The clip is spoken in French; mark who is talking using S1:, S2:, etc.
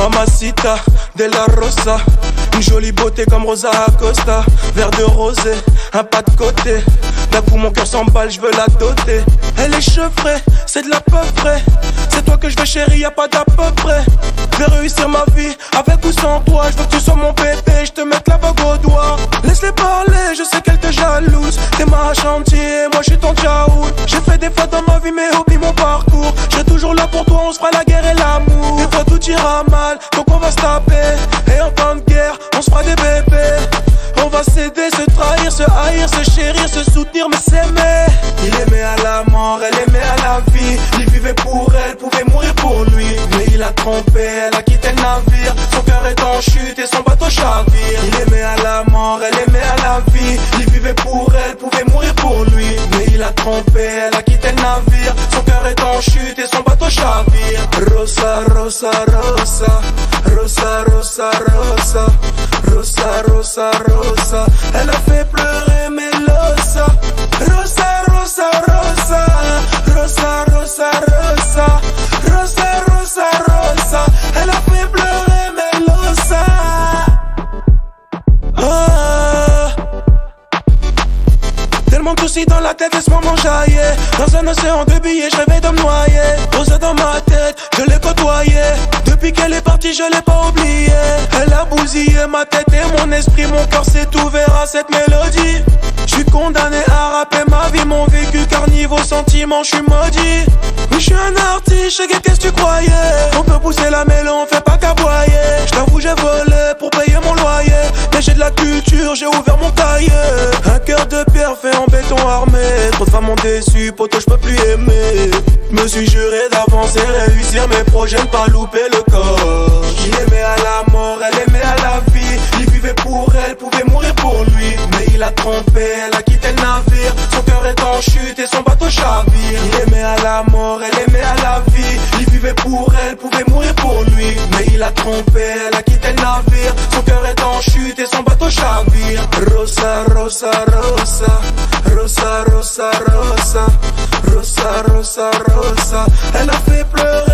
S1: Mamacita de la Rosa. Une jolie beauté comme Rosa Acosta. Verre de rosé, un pas de côté. D'un coup mon cœur s'emballe, je veux la doter. Elle est chevrée, c'est de la peu frais. C'est toi que je veux chérie, y a pas d'à peu près. Je vais réussir ma vie, avec ou sans toi. Je veux que tu sois mon bébé, je te mette la bague au doigt. Laisse-les parler, je sais qu'elle te jalouse. T'es ma chantier, moi je suis ton tchaout. J'ai fait des fois dans ma vie, mais oublie mon parcours. Serai toujours là pour toi, on se fera la guerre et l'amour. Mal, donc on va se taper. Et en temps de guerre, on se fera des bébés. On va s'aider, se trahir, se haïr, se chérir, se soutenir, mais s'aimer. Il aimait à la mort, elle aimait à la vie. Il vivait pour elle, pouvait mourir pour lui. Mais il a trompé, elle a quitté le navire. Son cœur est en chute et son bateau chavire. Il aimait à la mort, elle aimait à la vie. Il vivait pour elle, pouvait mourir pour lui. Mais il a trompé, elle a quitté le navire. Son cœur est en chute et son bateau chavire. Rosa, Rosa, Rosa. Rosa, Rosa, Rosa. Rosa, Rosa, Rosa. Tellement de dans la tête, laisse-moi m'enjailler. Dans un océan de billets, je rêvais de me noyer Posé dans ma tête, je l'ai côtoyé. Depuis qu'elle est partie, je l'ai pas oublié. Elle a bousillé ma tête et mon esprit Mon cœur s'est ouvert à cette mélodie. Je suis condamné à rapper ma vie Mon vécu car niveau sentiment, je suis maudit. Oui, je suis un artiste, je qu'est-ce que tu croyais. On peut pousser la mêlée, on fait pas qu'aboyer. Je t'avoue, j'ai volé pour payer mon loyer. Mais j'ai de la culture, j'ai ouvert mon cahier poto, je peux plus aimer. Me suis juré d'avancer, réussir mes projets, ne pas louper le corps. Il aimait à la mort, elle aimait à la vie. Il vivait pour elle, pouvait mourir pour lui. Mais il a trompé, elle a quitté le navire. Son cœur est en chute et son bateau chavire. Il aimait à la mort, elle aimait à la vie. Il vivait pour elle, pouvait mourir pour lui. Mais il a trompé, elle a quitté le navire. Son cœur est en chute et son bateau chavire. Rosa, Rosa, Rosa rosa, elle a fait.